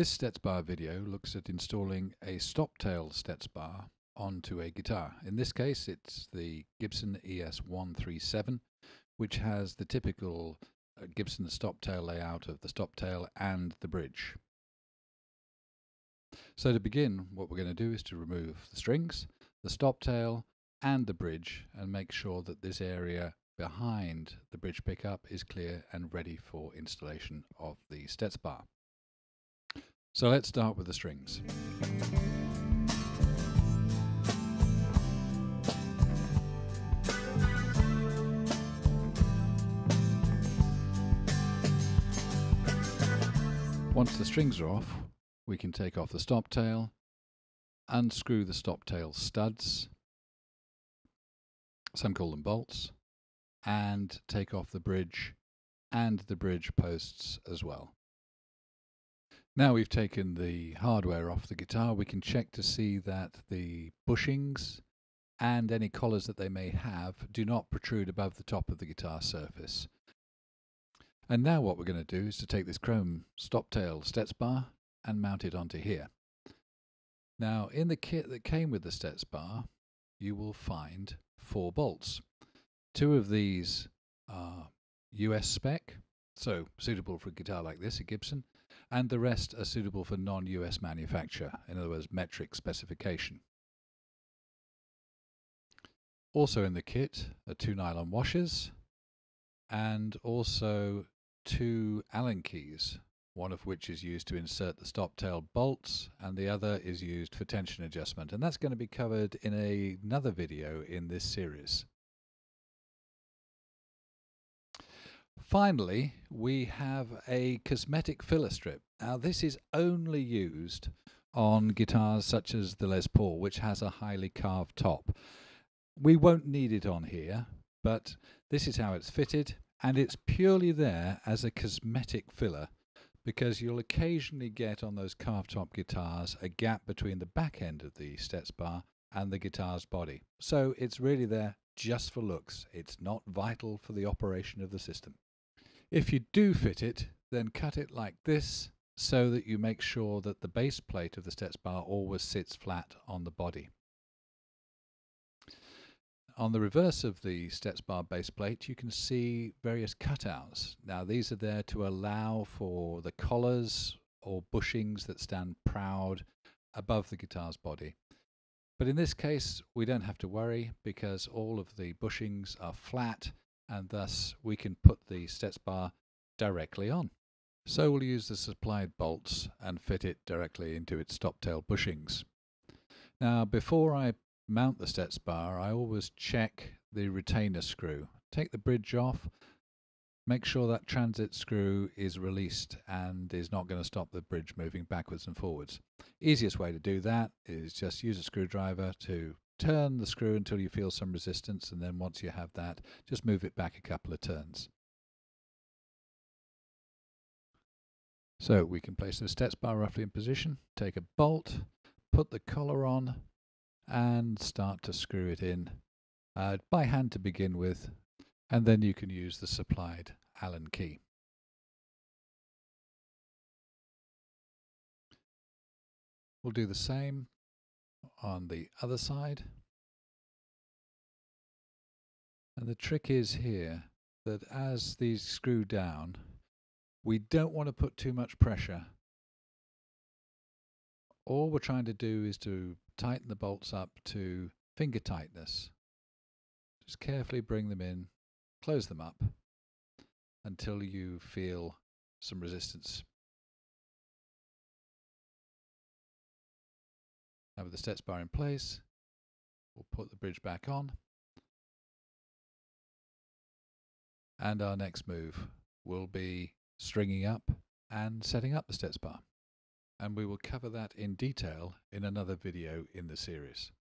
This Stetsbar video looks at installing a stop-tail Stetsbar onto a guitar. In this case it's the Gibson ES137 which has the typical uh, Gibson stop-tail layout of the stop-tail and the bridge. So to begin what we're going to do is to remove the strings, the stop-tail and the bridge and make sure that this area behind the bridge pickup is clear and ready for installation of the Stetsbar. So let's start with the strings. Once the strings are off, we can take off the stop tail, unscrew the stop tail studs, some call them bolts, and take off the bridge and the bridge posts as well. Now we've taken the hardware off the guitar, we can check to see that the bushings and any collars that they may have do not protrude above the top of the guitar surface. And now what we're going to do is to take this chrome stop tail Stetsbar and mount it onto here. Now in the kit that came with the Stetsbar you will find four bolts. Two of these are US spec, so suitable for a guitar like this, a Gibson, and the rest are suitable for non-US manufacture, in other words metric specification. Also in the kit are two nylon washers and also two Allen keys, one of which is used to insert the stop tail bolts and the other is used for tension adjustment and that's going to be covered in a, another video in this series. Finally, we have a cosmetic filler strip. Now this is only used on guitars such as the Les Paul, which has a highly carved top. We won't need it on here, but this is how it's fitted, and it's purely there as a cosmetic filler because you'll occasionally get on those carved top guitars a gap between the back end of the Stetsbar and the guitar's body. So it's really there just for looks. It's not vital for the operation of the system. If you do fit it, then cut it like this so that you make sure that the base plate of the Stetsbar always sits flat on the body. On the reverse of the Stetsbar base plate you can see various cutouts. Now these are there to allow for the collars or bushings that stand proud above the guitar's body. But in this case we don't have to worry because all of the bushings are flat and thus we can put the Stetsbar directly on. So we'll use the supplied bolts and fit it directly into its stop tail bushings. Now before I mount the Stetsbar I always check the retainer screw. Take the bridge off, make sure that transit screw is released and is not going to stop the bridge moving backwards and forwards. Easiest way to do that is just use a screwdriver to turn the screw until you feel some resistance and then once you have that just move it back a couple of turns. So we can place the Stetsbar roughly in position, take a bolt, put the collar on and start to screw it in uh, by hand to begin with and then you can use the supplied Allen key. We'll do the same on the other side. And the trick is here that as these screw down, we don't want to put too much pressure. All we're trying to do is to tighten the bolts up to finger tightness. Just carefully bring them in, close them up until you feel some resistance Now with the Stetsbar in place, we'll put the bridge back on. And our next move will be stringing up and setting up the Stetsbar. And we will cover that in detail in another video in the series.